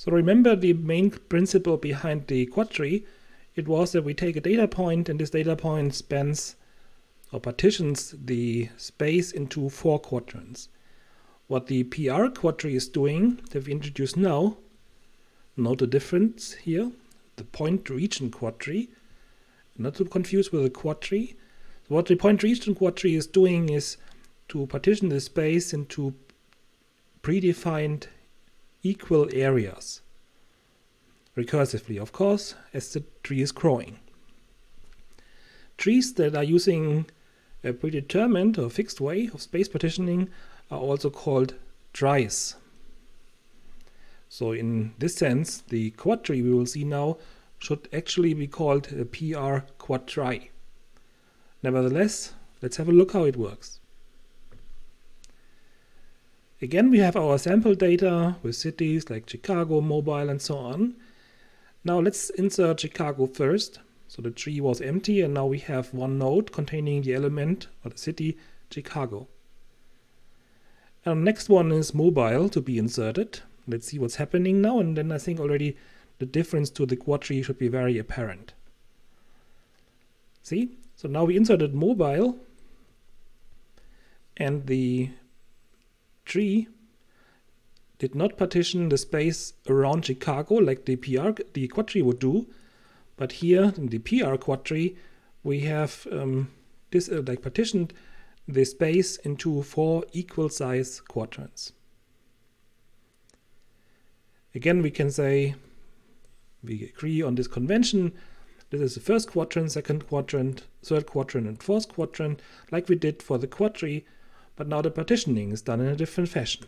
So remember the main principle behind the quad tree. It was that we take a data point and this data point spans or partitions the space into four quadrants. What the PR quad tree is doing that we introduced now, note the difference here, the point region quad tree, not to confuse with the quad tree. So what the point region quad tree is doing is to partition the space into predefined equal areas recursively, of course, as the tree is growing. Trees that are using a predetermined or fixed way of space partitioning are also called tries. So in this sense, the quad tree we will see now should actually be called a PR quad trie. Nevertheless, let's have a look how it works. Again, we have our sample data with cities like Chicago, mobile, and so on. Now let's insert Chicago first. So the tree was empty and now we have one node containing the element or the city Chicago. And next one is mobile to be inserted. Let's see what's happening now and then I think already the difference to the quad tree should be very apparent. See? So now we inserted mobile and the did not partition the space around Chicago like the PR, the quad tree would do, but here in the PR quad tree we have um, this uh, like partitioned the space into four equal size quadrants. Again, we can say we agree on this convention. This is the first quadrant, second quadrant, third quadrant, and fourth quadrant, like we did for the quad tree but now the partitioning is done in a different fashion.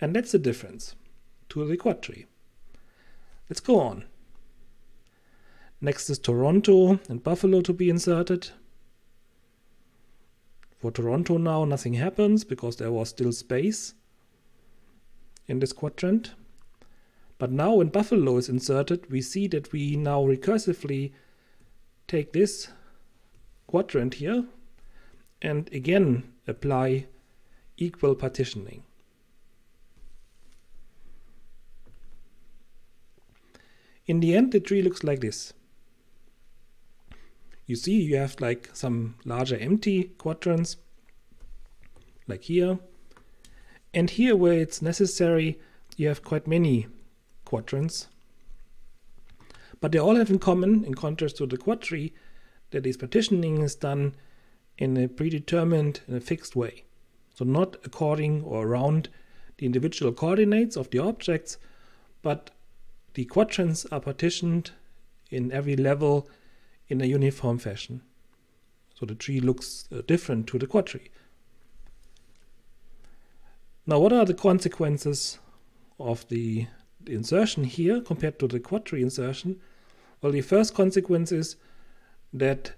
And that's the difference to the quad tree. Let's go on. Next is Toronto and Buffalo to be inserted. For Toronto now nothing happens because there was still space in this quadrant. But now when Buffalo is inserted, we see that we now recursively take this quadrant here and again apply equal partitioning. In the end, the tree looks like this. You see, you have like some larger empty quadrants, like here. And here, where it's necessary, you have quite many quadrants. But they all have in common, in contrast to the quad tree, that this partitioning is done in a predetermined, in a fixed way. So not according or around the individual coordinates of the objects, but the quadrants are partitioned in every level in a uniform fashion. So the tree looks uh, different to the quadtree. Now what are the consequences of the, the insertion here compared to the quadtree insertion? Well, the first consequence is that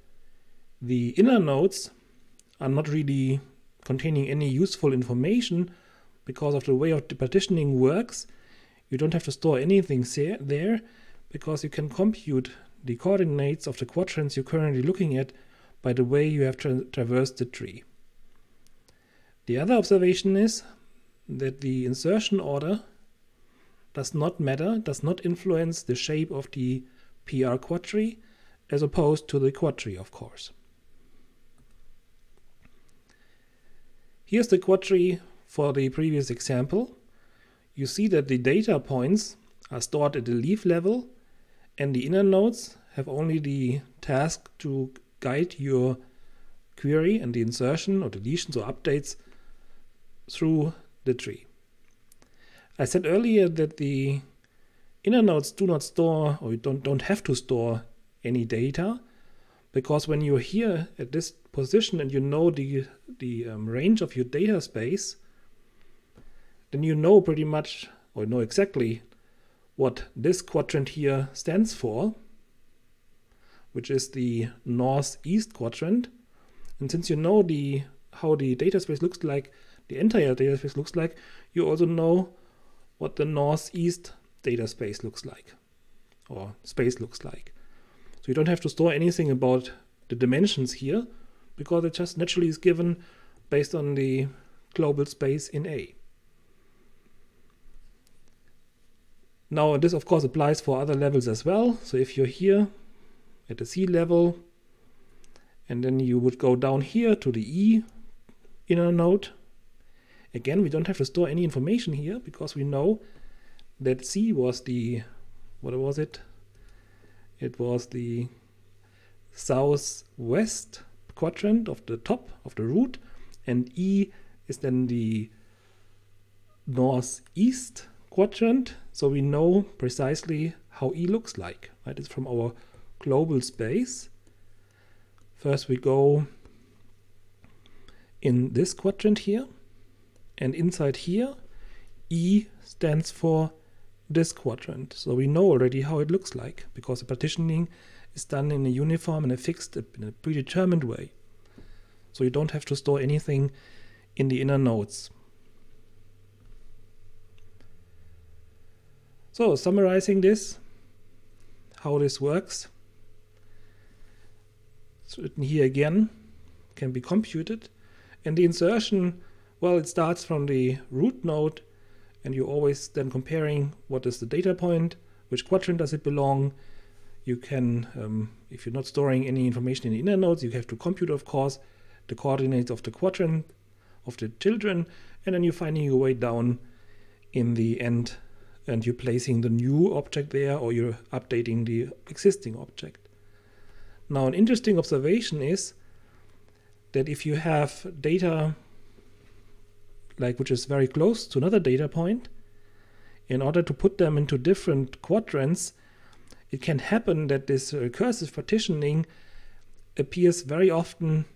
the inner nodes are not really containing any useful information because of the way of the partitioning works. You don't have to store anything there because you can compute the coordinates of the quadrants you're currently looking at by the way you have tra traversed the tree. The other observation is that the insertion order does not matter, does not influence the shape of the PR quad tree, as opposed to the quad tree, of course. Here's the quad tree for the previous example. You see that the data points are stored at the leaf level and the inner nodes have only the task to guide your query and the insertion or deletions or updates through the tree. I said earlier that the inner nodes do not store or you don't, don't have to store any data because when you're here at this position and you know the, the um, range of your data space, then you know pretty much or know exactly what this quadrant here stands for, which is the northeast quadrant. And since you know the how the data space looks like, the entire data space looks like, you also know what the northeast data space looks like, or space looks like. So you don't have to store anything about the dimensions here because it just naturally is given based on the global space in A. Now this of course applies for other levels as well. So if you're here at the C level, and then you would go down here to the E inner node. Again, we don't have to store any information here because we know that C was the, what was it? It was the southwest quadrant of the top of the root and E is then the northeast quadrant. So we know precisely how E looks like, right? It's from our global space. First we go in this quadrant here and inside here E stands for this quadrant. So we know already how it looks like because the partitioning is done in a uniform and a fixed, in a predetermined way. So you don't have to store anything in the inner nodes. So summarizing this, how this works. it's written here again can be computed. And the insertion, well, it starts from the root node and you're always then comparing what is the data point, which quadrant does it belong. You can, um, if you're not storing any information in the inner nodes, you have to compute, of course, the coordinates of the quadrant of the children, and then you're finding your way down in the end and you're placing the new object there or you're updating the existing object. Now an interesting observation is that if you have data like which is very close to another data point, in order to put them into different quadrants, it can happen that this uh, recursive partitioning appears very often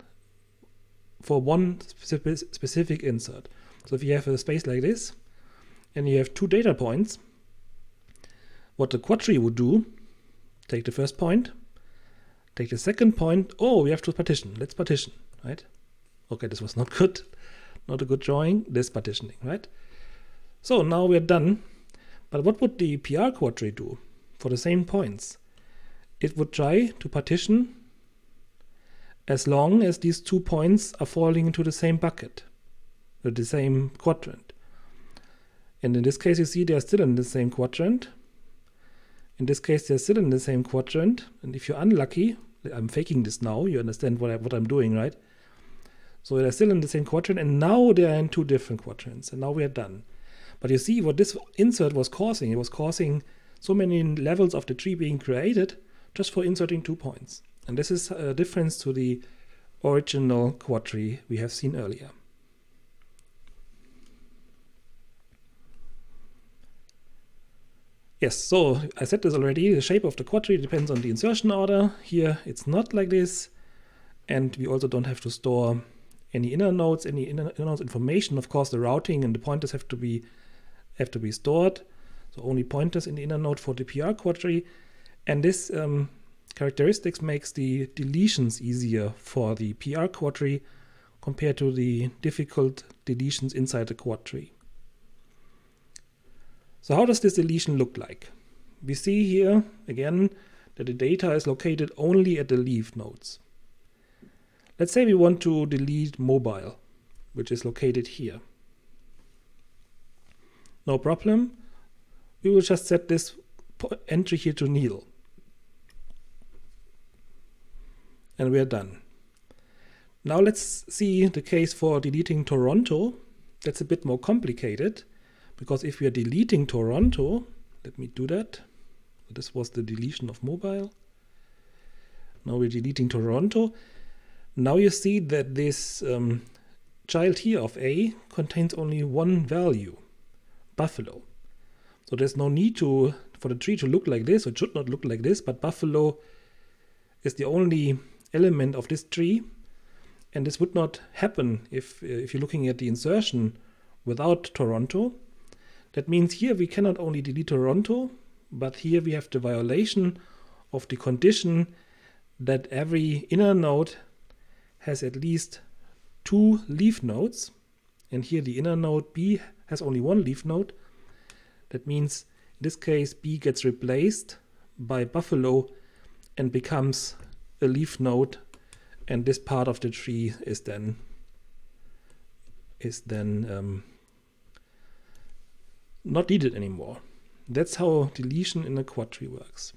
for one specific insert. So if you have a space like this, and you have two data points, what the quadtree would do, take the first point, take the second point, oh, we have to partition, let's partition, right? Okay, this was not good not a good drawing, this partitioning, right? So now we're done. But what would the PR quadtree do for the same points? It would try to partition as long as these two points are falling into the same bucket, or the same quadrant. And in this case, you see they're still in the same quadrant. In this case, they're still in the same quadrant. And if you're unlucky, I'm faking this now, you understand what, I, what I'm doing, right? So they're still in the same quadrant, and now they're in two different quadrants, and now we are done. But you see what this insert was causing? It was causing so many levels of the tree being created just for inserting two points. And this is a difference to the original quadtree we have seen earlier. Yes, so I said this already, the shape of the quadtree depends on the insertion order. Here it's not like this, and we also don't have to store any inner nodes, any inner, inner nodes information. Of course, the routing and the pointers have to be have to be stored. So only pointers in the inner node for the PR quadtree. And this um, characteristics makes the deletions easier for the PR quadtree compared to the difficult deletions inside the quadtree. So how does this deletion look like? We see here again that the data is located only at the leaf nodes. Let's say we want to delete mobile, which is located here. No problem. We will just set this entry here to nil. And we are done. Now let's see the case for deleting Toronto. That's a bit more complicated because if we are deleting Toronto, let me do that. This was the deletion of mobile. Now we're deleting Toronto. Now you see that this um, child here of A contains only one value, buffalo. So there's no need to for the tree to look like this, it should not look like this, but buffalo is the only element of this tree. And this would not happen if, if you're looking at the insertion without Toronto. That means here we cannot only delete Toronto, but here we have the violation of the condition that every inner node has at least two leaf nodes. And here the inner node B has only one leaf node. That means in this case B gets replaced by Buffalo and becomes a leaf node and this part of the tree is then is then um, not needed anymore. That's how deletion in a quad tree works.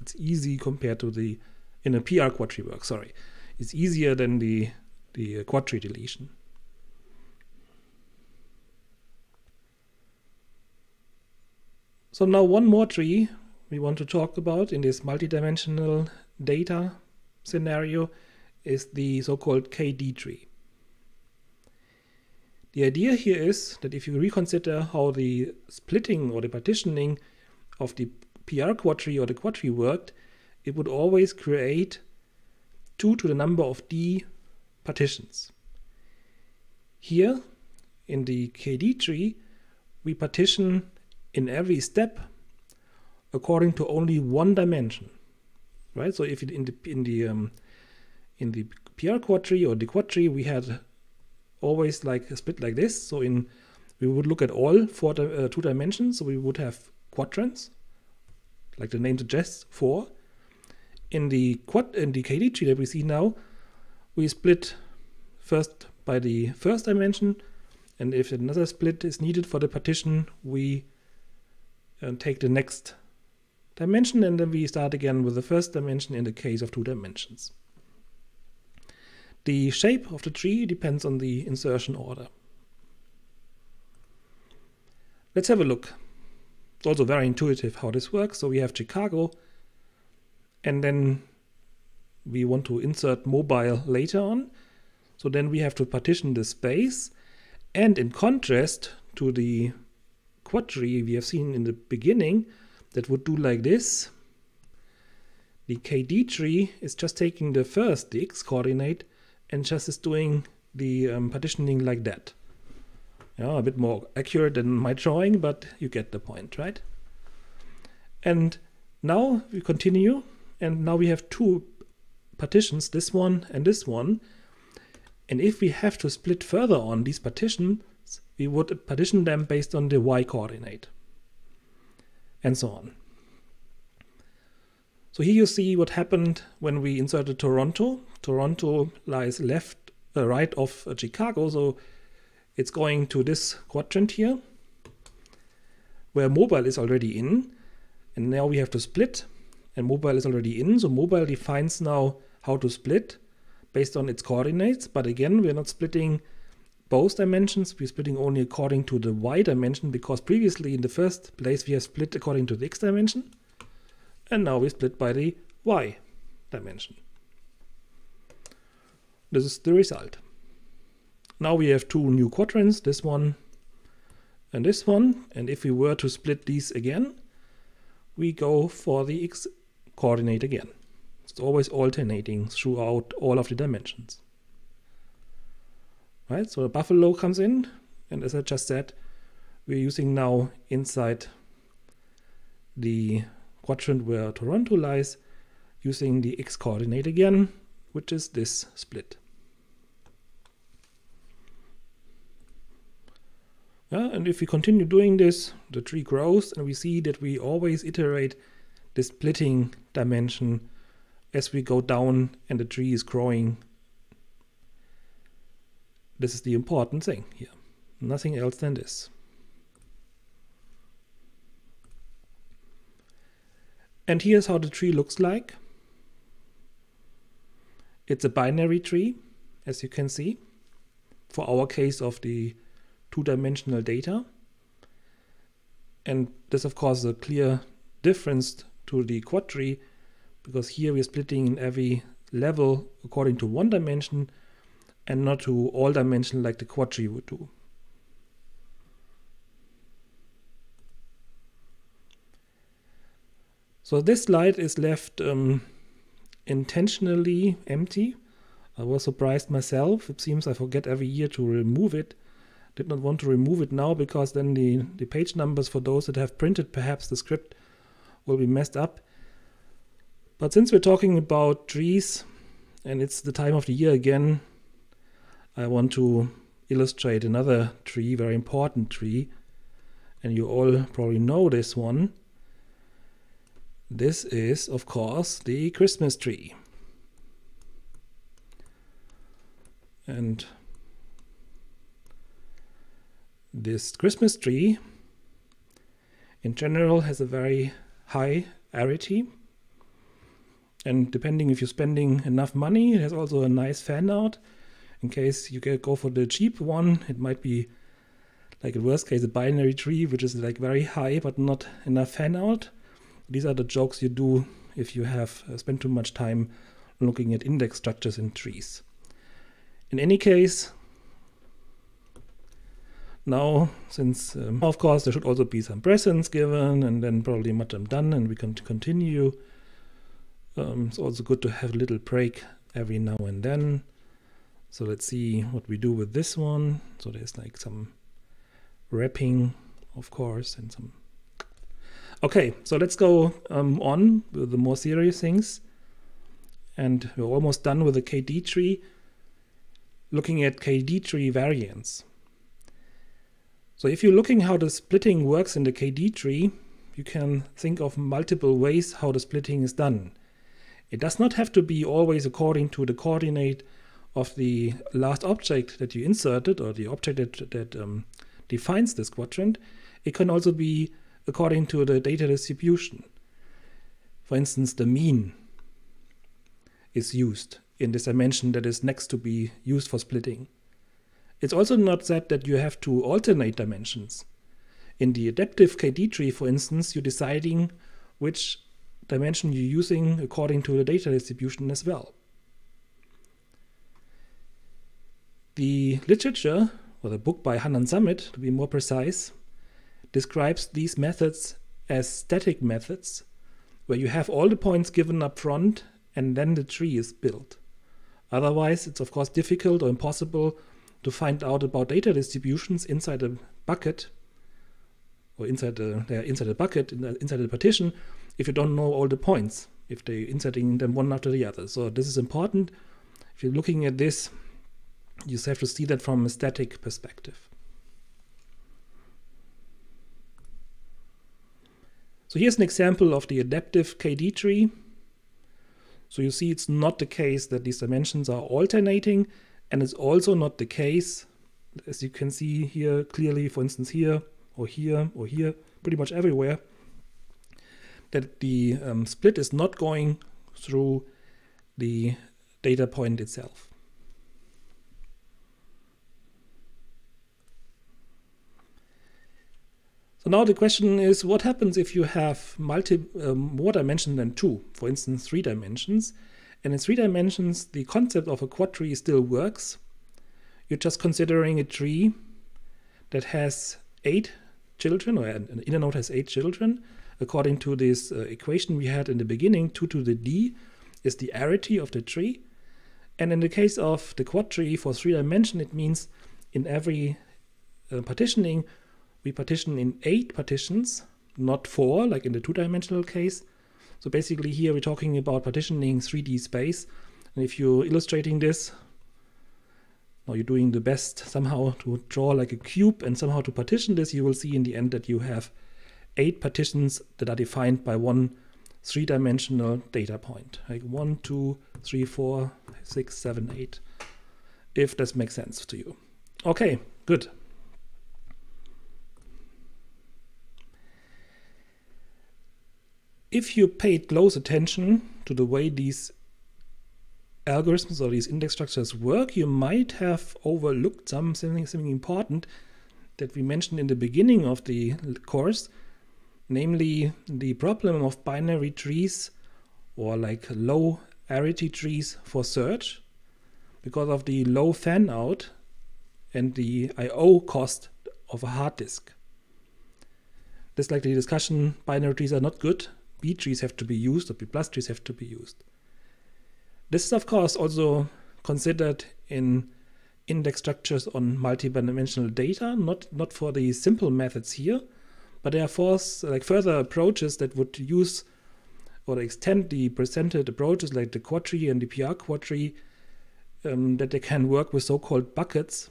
It's easy compared to the in a PR quad tree works. Sorry, it's easier than the the quadtree deletion. So now one more tree we want to talk about in this multidimensional data scenario is the so-called KD tree. The idea here is that if you reconsider how the splitting or the partitioning of the PR quadtree or the quadtree worked, it would always create 2 to the number of d partitions. Here, in the KD tree, we partition in every step according to only one dimension, right? So if in the in the um, in the PR quad tree or the quad tree, we had always like a split like this. So in we would look at all four uh, two dimensions. So we would have quadrants, like the name suggests, four. In the quad in the KD tree that we see now, we split first by the first dimension, and if another split is needed for the partition, we uh, take the next dimension and then we start again with the first dimension in the case of two dimensions. The shape of the tree depends on the insertion order. Let's have a look. It's also very intuitive how this works. So we have Chicago and then we want to insert mobile later on. So then we have to partition the space and in contrast to the quadtree we have seen in the beginning that would do like this. The KD tree is just taking the first, the x coordinate, and just is doing the um, partitioning like that. Yeah, a bit more accurate than my drawing, but you get the point, right? And now we continue, and now we have two partitions, this one and this one. And if we have to split further on these partitions, we would partition them based on the y coordinate and so on. So here you see what happened when we inserted Toronto. Toronto lies left, uh, right of uh, Chicago, so it's going to this quadrant here, where mobile is already in, and now we have to split, and mobile is already in, so mobile defines now how to split based on its coordinates, but again, we're not splitting both dimensions. We're splitting only according to the y dimension because previously in the first place we have split according to the x dimension and now we split by the y dimension. This is the result. Now we have two new quadrants, this one and this one, and if we were to split these again, we go for the x coordinate again. It's always alternating throughout all of the dimensions right? So a buffalo comes in, and as I just said, we're using now inside the quadrant where Toronto lies, using the x coordinate again, which is this split. Yeah, and if we continue doing this, the tree grows, and we see that we always iterate the splitting dimension as we go down and the tree is growing this is the important thing here. Nothing else than this. And here's how the tree looks like. It's a binary tree, as you can see, for our case of the two-dimensional data. And this, of course, is a clear difference to the quad tree, because here we're splitting in every level according to one dimension, and not to all dimension like the quadtree would do. So this slide is left um, intentionally empty. I was surprised myself. It seems I forget every year to remove it. Did not want to remove it now because then the, the page numbers for those that have printed perhaps the script will be messed up. But since we're talking about trees and it's the time of the year again, I want to illustrate another tree, very important tree, and you all probably know this one. This is, of course, the Christmas tree. And this Christmas tree in general has a very high arity. And depending if you're spending enough money, it has also a nice fan out. In case you go for the cheap one, it might be like in worst case a binary tree, which is like very high but not enough fan out. These are the jokes you do if you have uh, spent too much time looking at index structures in trees. In any case, now, since um, of course there should also be some presence given and then probably much I'm done and we can continue. Um, it's also good to have a little break every now and then. So let's see what we do with this one. So there's like some wrapping, of course, and some. Okay, so let's go um, on with the more serious things. And we're almost done with the KD tree, looking at KD tree variants. So if you're looking how the splitting works in the KD tree, you can think of multiple ways how the splitting is done. It does not have to be always according to the coordinate of the last object that you inserted or the object that, that um, defines this quadrant. It can also be according to the data distribution. For instance, the mean is used in this dimension that is next to be used for splitting. It's also not said that you have to alternate dimensions. In the adaptive KD tree, for instance, you're deciding which dimension you're using according to the data distribution as well. The literature, or the book by Hanan Samet, to be more precise, describes these methods as static methods, where you have all the points given up front and then the tree is built. Otherwise, it's of course difficult or impossible to find out about data distributions inside a bucket or inside the inside a bucket inside the partition if you don't know all the points if they're inserting them one after the other. So this is important. If you're looking at this you have to see that from a static perspective. So here's an example of the adaptive KD tree. So you see it's not the case that these dimensions are alternating and it's also not the case, as you can see here clearly, for instance, here or here or here, pretty much everywhere, that the um, split is not going through the data point itself. So now the question is, what happens if you have multi, um, more dimensions than two, for instance, three dimensions, and in three dimensions, the concept of a quadtree still works. You're just considering a tree that has eight children, or an inner node has eight children. According to this uh, equation we had in the beginning, 2 to the d is the arity of the tree. And in the case of the quadtree for three dimension, it means in every uh, partitioning, we partition in eight partitions, not four, like in the two-dimensional case. So basically here we're talking about partitioning 3D space. And if you're illustrating this, or you're doing the best somehow to draw like a cube and somehow to partition this, you will see in the end that you have eight partitions that are defined by one three-dimensional data point. Like one, two, three, four, six, seven, eight. If this makes sense to you. Okay, good. If you paid close attention to the way these algorithms or these index structures work, you might have overlooked something, something important that we mentioned in the beginning of the course, namely the problem of binary trees or like low arity trees for search because of the low fan out and the I.O. cost of a hard disk. This like the discussion, binary trees are not good B trees have to be used or B plus trees have to be used. This is of course also considered in index structures on multidimensional data, not, not for the simple methods here, but there are force, like further approaches that would use or extend the presented approaches like the quadtree and the PR quadtree um, that they can work with so-called buckets.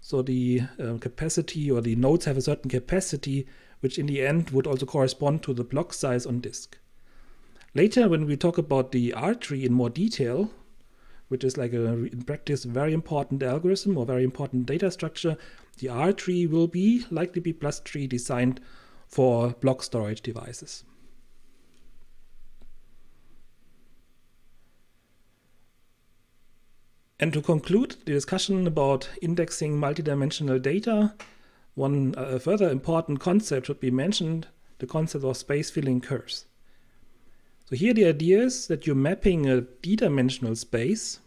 So the uh, capacity or the nodes have a certain capacity which in the end would also correspond to the block size on disk. Later, when we talk about the R tree in more detail, which is like a, in practice, very important algorithm or very important data structure, the R tree will be, likely be plus tree, designed for block storage devices. And to conclude the discussion about indexing multidimensional data, one uh, further important concept should be mentioned, the concept of space filling curves. So here the idea is that you're mapping a d-dimensional space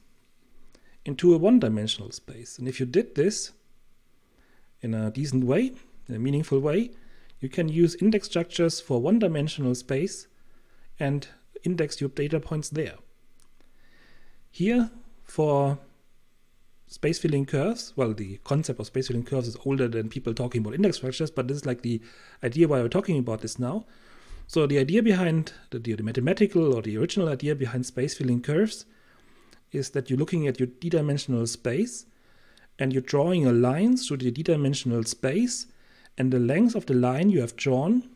into a one-dimensional space. And if you did this in a decent way, in a meaningful way, you can use index structures for one-dimensional space and index your data points there. Here, for space filling curves, well, the concept of space filling curves is older than people talking about index structures, but this is like the idea why we're talking about this now. So the idea behind the, the mathematical or the original idea behind space filling curves is that you're looking at your d-dimensional space and you're drawing a line through the d-dimensional space and the length of the line you have drawn,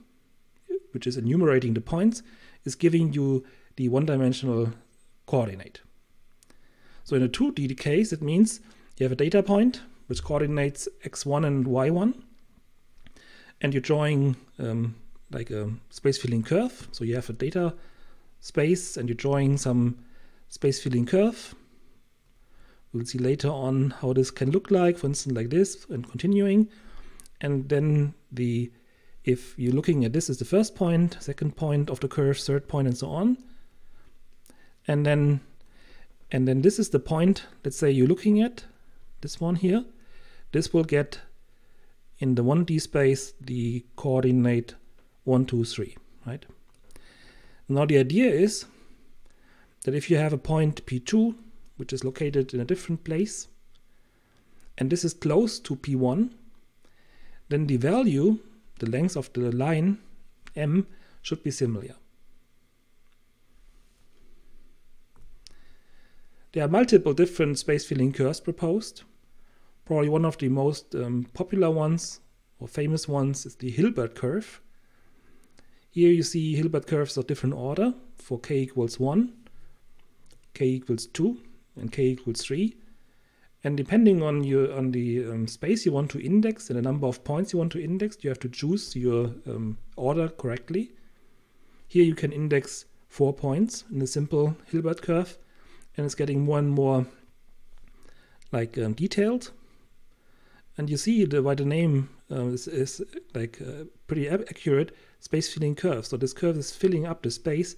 which is enumerating the points, is giving you the one-dimensional coordinate. So in a 2D case, it means you have a data point which coordinates x1 and y1, and you're drawing um, like a space filling curve. So you have a data space and you're drawing some space filling curve. We'll see later on how this can look like, for instance, like this and continuing. And then the if you're looking at this is the first point, second point of the curve, third point, and so on. And then and then this is the point, let's say you're looking at this one here. This will get in the 1D space the coordinate one, two, three, right? Now the idea is that if you have a point P2, which is located in a different place, and this is close to P1, then the value, the length of the line M, should be similar. There are multiple different space filling curves proposed. Probably one of the most um, popular ones or famous ones is the Hilbert curve, here you see Hilbert curves of different order for k equals 1, k equals 2, and k equals 3. And depending on your on the um, space you want to index and the number of points you want to index, you have to choose your um, order correctly. Here you can index four points in a simple Hilbert curve, and it's getting more and more like um, detailed. And you see the, why the name uh, is, is, like uh, pretty accurate space filling curve. So this curve is filling up the space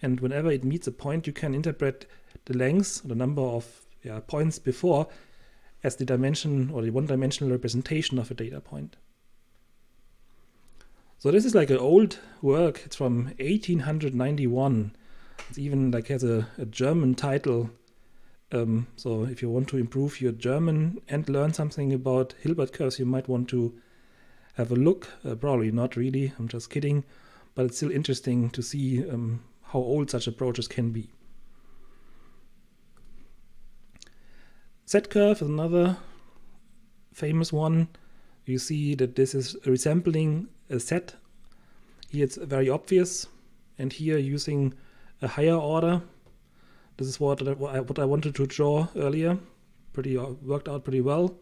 and whenever it meets a point you can interpret the length, the number of yeah, points before as the dimension or the one-dimensional representation of a data point. So this is like an old work, it's from 1891. It's even like has a, a German title. Um, so if you want to improve your German and learn something about Hilbert curves, you might want to have a look. Uh, probably not really, I'm just kidding. But it's still interesting to see um, how old such approaches can be. Z-curve is another famous one. You see that this is resembling a set. Here it's very obvious. And here using a higher order. This is what I, what I wanted to draw earlier. Pretty uh, worked out pretty well.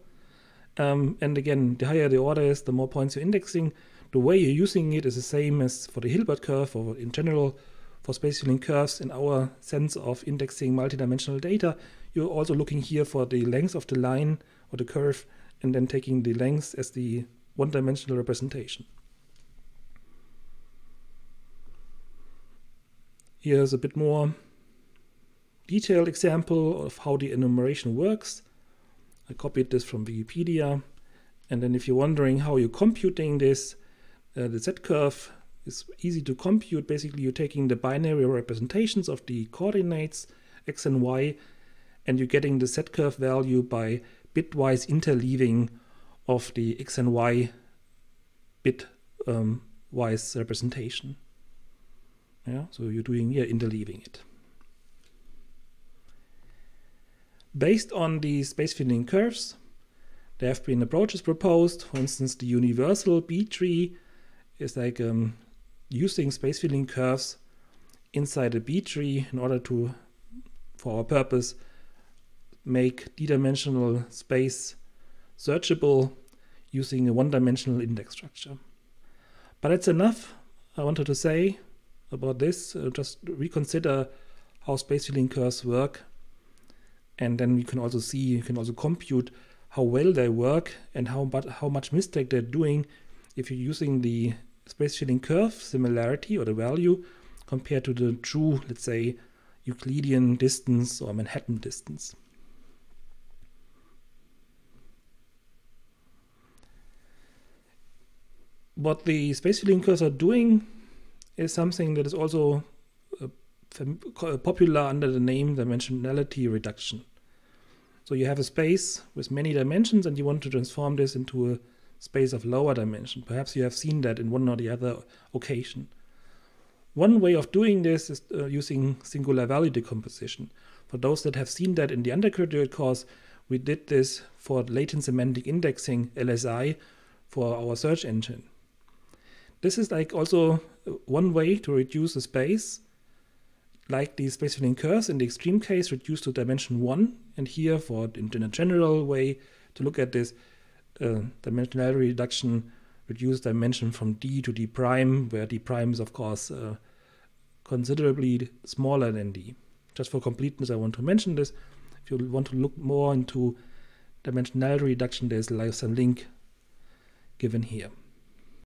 Um, and again, the higher the order is, the more points you're indexing. The way you're using it is the same as for the Hilbert curve or in general for space filling curves in our sense of indexing multidimensional data. You're also looking here for the length of the line or the curve and then taking the length as the one-dimensional representation. Here's a bit more detailed example of how the enumeration works. I copied this from Wikipedia. And then if you're wondering how you're computing this, uh, the Z-curve is easy to compute. Basically, you're taking the binary representations of the coordinates x and y, and you're getting the Z-curve value by bitwise interleaving of the x and y bit um, wise representation. Yeah, so you're doing here interleaving it. Based on the space filling curves, there have been approaches proposed. For instance, the universal B tree is like um, using space filling curves inside a B tree in order to, for our purpose, make d-dimensional space searchable using a one-dimensional index structure. But that's enough I wanted to say about this. Uh, just reconsider how space filling curves work. And then you can also see, you can also compute how well they work and how, but how much mistake they're doing if you're using the space filling curve similarity or the value compared to the true, let's say, Euclidean distance or Manhattan distance. What the space filling curves are doing is something that is also uh, uh, popular under the name dimensionality reduction. So you have a space with many dimensions and you want to transform this into a space of lower dimension. Perhaps you have seen that in one or the other occasion. One way of doing this is uh, using singular value decomposition. For those that have seen that in the undergraduate course, we did this for latent semantic indexing, LSI, for our search engine. This is like also uh, one way to reduce the space, like the space filling curves in the extreme case reduced to dimension 1, and here for in a general way to look at this uh, dimensionality reduction reduce dimension from d to d prime, where d prime is of course uh, considerably smaller than d. Just for completeness, I want to mention this. If you want to look more into dimensionality reduction, there's a link given here.